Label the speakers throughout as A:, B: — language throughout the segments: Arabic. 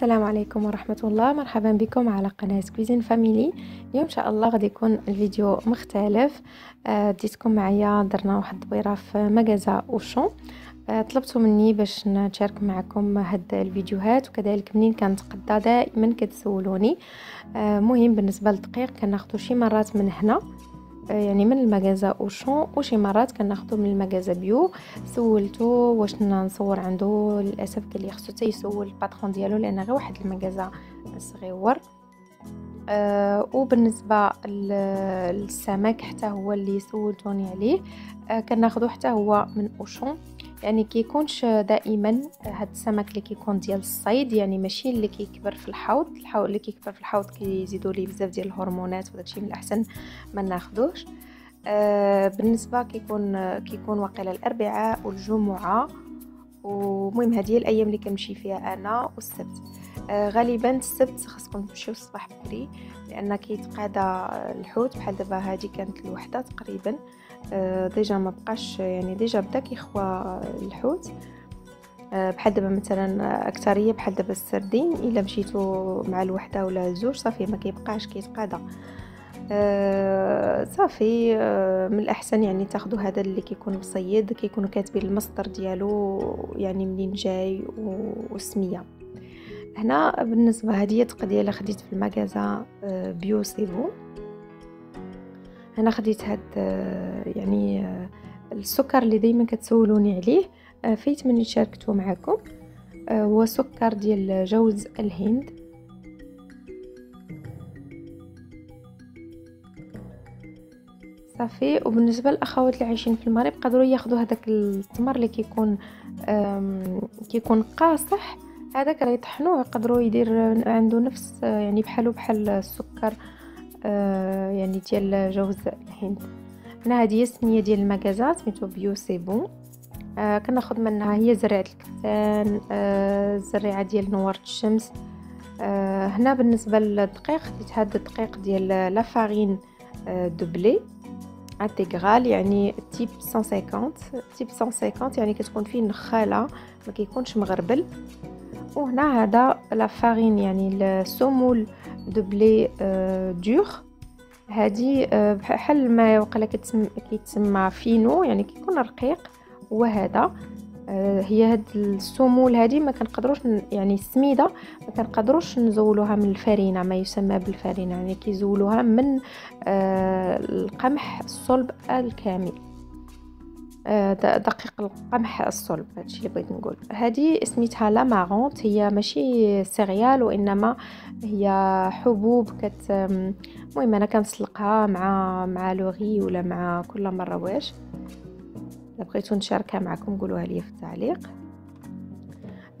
A: السلام عليكم ورحمة الله. مرحبا بكم على قناة Cuisine Family اليوم إن شاء الله غادي يكون الفيديو مختلف. آه، ديتكم معايا درنا واحد الدويره في magasin Auchan. آه، طلبتوا مني باش نشارك معكم هاد الفيديوهات وكذلك منين كنتقدا دائما كتسولوني. آه، مهم بالنسبة للدقيق كناخذوا شي مرات من هنا. يعني من ال magasin Auchan وشي مرات كناخذو من ال magasin bio سولتو واش نصور عنده للأسف قال لي خصو يسول ال patron ديالو لأن غير واحد ال magasin صغيور. آه وبالنسبة للسمك حتى هو اللي سولتوني عليه آه كناخذو حتى هو من Auchan. يعني كيكونش دائما هاد السمك اللي كيكون ديال الصيد يعني ماشي اللي كيكبر في الحوض الحوض اللي كيكبر في الحوض كيزيدوا ليه بزاف ديال الهرمونات وداكشي من الأحسن ما ناخذوش آه بالنسبة كيكون كيكون واقيلا الأربعاء والجمعة ومهم هذه الأيام اللي كنمشي فيها أنا والسبت. غالبا السبت خاصكم تمشيو الصباح بكري لأن كيتقادى الحوت بحال دابا هذه كانت الوحدة تقريبا. آه، déjà ما بقاش يعني déjà بدا كيخوى الحوت. آه، بحال دابا مثلا أكثرية بحال دابا السردين إلا مشيتو مع الوحدة ولا زوج صافي ما كيبقاش كيتقادى أه صافي أه من الأحسن يعني تاخذوا هذا اللي كيكون مصيد كيكونوا كاتبين المصدر ديالو يعني منين جاي والسمية. هنا بالنسبة هذه التقديه اللي خديت في المغازا أه بيو سيفو. أنا خديت هاد يعني السكر اللي دايما كتسولوني عليه فايت مني شاركته معكم هو سكر ديال جوز الهند. صافي. وبالنسبة للأخوات اللي عايشين في المغرب قدروا ياخذوا هذاك التمر اللي كيكون كيكون قاصح. هذاك راه يطحنوه يقدروا يدير عنده نفس يعني بحالو بحال السكر آه، يعني ديال جوز الهند. هنا هذه هي السمية ديال ال magasin سميتو Bio c' Bon. آه كناخذ منها هي زريعه الكتان آه الزريعة ديال نوار الشمس. آه هنا بالنسبة للدقيق خديت هذا الدقيق ديال la farine آه de blé intégrale يعني type 150 type 150 يعني كتكون فيه نخالة ما كيكونش مغربل. وهنا هذا la farine يعني ال semoule de blé dur. هادي بحال ما وقيلا كيتسمى فينو يعني كيكون رقيق وهذا هي هاد السمول هادي ما كنقدروش يعني السميده ما كنقدروش نزولوها من الفرينة ما يسمى بالفرينة يعني كيزولوها من القمح الصلب الكامل. آه، دقيق القمح الصلب هادشي اللي بغيت نقول. هذه سميتها l'amarante هي ماشي céréale وإنما هي حبوب كت المهم أنا كنسلقها مع مع le riz ولا مع كل مرة واش. بغيتو نشاركها معكم قولوها لي في التعليق.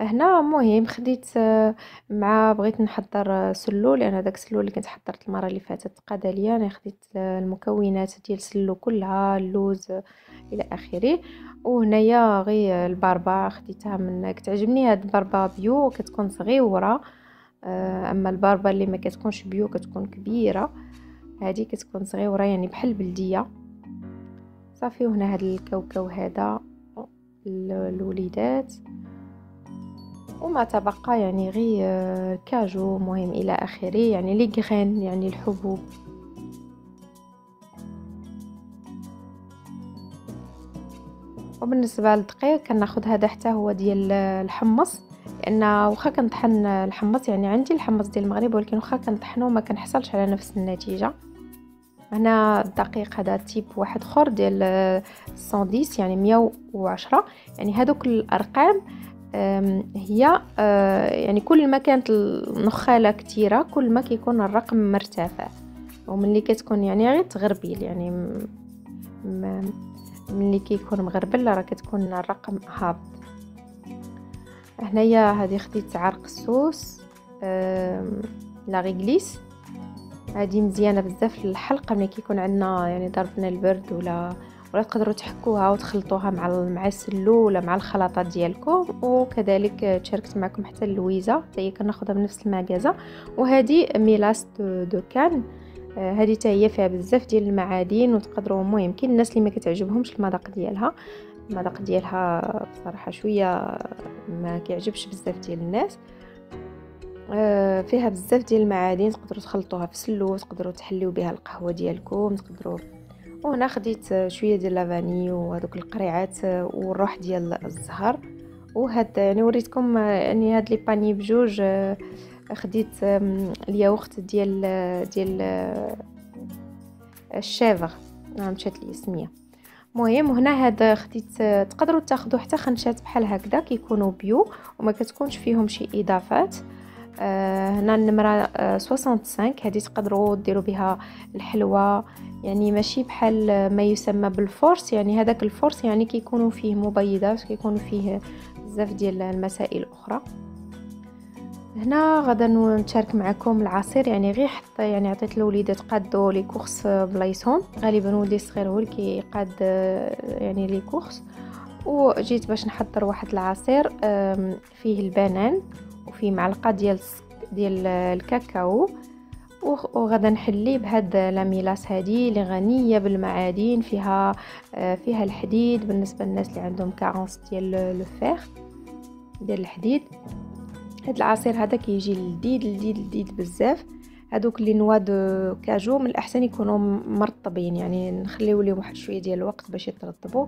A: هنا مهم خديت آه، مع بغيت نحضر سلو لأن داك السلو اللي كنت حضرت المرة اللي فاتت قاد ليا أنا خديت المكونات ديال السلو كلها اللوز إلى آخره. وهنايا غير الباربا خديتها من كتعجبني هاد الباربا bio كتكون صغيره آه، أما الباربا اللي ما كتكونش bio كتكون كبيرة. هذه كتكون صغيره يعني بحال البلديه صافي وهنا هاد الكاوكاو هذا الوليدات. وما تبقى يعني غير آه، كاجو مهم إلى آخره يعني لي غرين يعني الحبوب. وبالنسبة للدقيق كناخذ هذا حتى هو ديال الحمص لأن واخا كنطحن الحمص يعني عندي الحمص ديال المغرب ولكن واخا كنطحنو ما كنحصلش على نفس النتيجة. هنا الدقيق هذا تيب واحد آخر ديال 110 يعني 110 يعني هذوك الأرقام هي آه، يعني كل ما كانت النخالة كثيره كل ما كيكون الرقم مرتفع. وملي كتكون يعني غير تغربيل يعني ملي كيكون مغربل راه كتكون الرقم هابط هنايا هذه خديت عرق السوس لا ريغليس هذه مزيانة بزاف للحلقه ملي كيكون عندنا يعني ضربنا البرد ولا ولا تقدروا تحكوها وتخلطوها مع مع السلو ولا مع الخلطات ديالكم. وكذلك تشاركت معكم حتى اللويزة. حتى هي كناخذها من نفس المغازه وهذه mélasse de canne. هذه حتى هي فيها بزاف ديال المعادن وتقدروا المهم كاين الناس اللي ما كتعجبهمش المذاق ديالها. المذاق ديالها بصراحة شوية ما كيعجبش بزاف ديال الناس. آه، فيها بزاف ديال المعادن تقدروا تخلطوها في سلو تقدروا تحليو بها القهوة ديالكم تقدروا وهنا خديت شوية ديال لافاني وهذوك القريعات والروح ديال الزهر. وهاد يعني وريتكم يعني هاد لي باني بجوج خديت الياغورت ديال ديال الشيفر. مشات لي سميه المهم هنا هاد خديت تقدروا تاخذوا حتى خنشات بحال هكذا كيكونوا بيو وما كتكونش فيهم شي إضافات. آه هنا النمرة آه 65 هذه تقدروا ديروا بها الحلوى يعني ماشي بحال ما يسمى بال force. يعني هذاك ال force يعني كيكونوا فيه مبيضات كيكونوا فيه بزاف ديال المسائل أخرى. هنا غدا نشارك معكم العصير. يعني غير حتى يعني عطيت الوليدات قادو les courses بلايصهم غالبا ولدي الصغير هو اللي كيقاد يعني les courses. وجيت باش نحضر واحد العصير فيه البنان. وفيه معلقة ديال ديال الكاكاو. وغدا نحلي بهاد la mélasse هادي اللي غنية بالمعادن فيها فيها الحديد بالنسبة للناس اللي عندهم carence ديال le fer ديال الحديد. هاد العصير هذا كيجي لذيذ لذيذ لذيذ بزاف. هادوك les noix de cajou من الأحسن يكونوا مرطبين يعني نخليو ليهم واحد شوية ديال الوقت باش يترطبوا.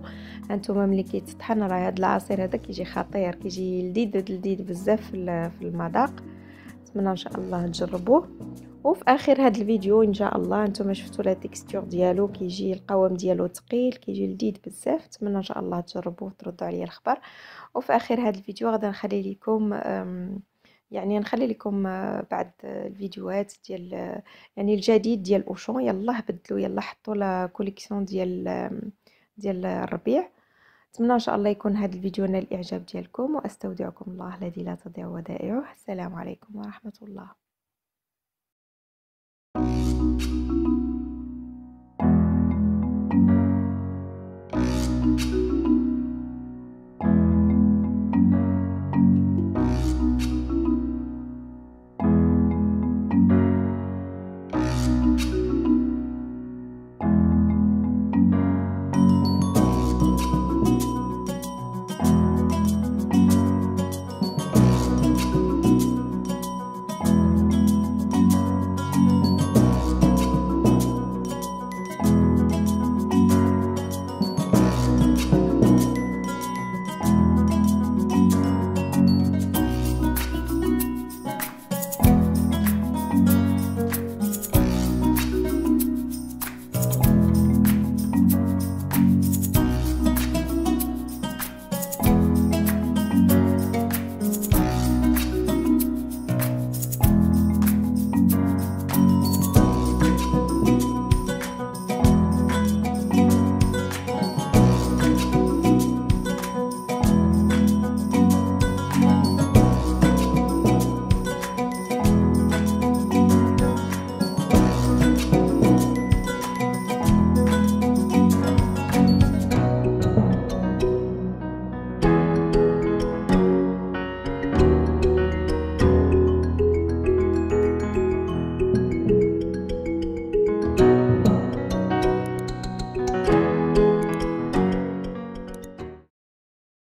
A: هانتوما ملي كيتطحن راه هاد العصير هذا كيجي خطير كيجي لذيذ لذيذ بزاف في المذاق. نتمنى إن شاء الله تجربوه. وفي آخر هذا الفيديو إن شاء الله نتوما شفتوا la texture ديالو كيجي القوام ديالو ثقيل كيجي لذيذ بزاف. نتمنى إن شاء الله تجربوه وتردوا عليا الخبر وفي آخر هذا الفيديو غادي نخلي لكم يعني نخلي لكم بعد الفيديوهات ديال يعني الجديد ديال Auchan. يلا بدلوا يلا حطوا la collection ديال ديال الربيع. نتمنى إن شاء الله يكون هذا الفيديو نال الإعجاب ديالكم وأستودعكم الله الذي لا تضيع ودائعه. السلام عليكم ورحمة الله.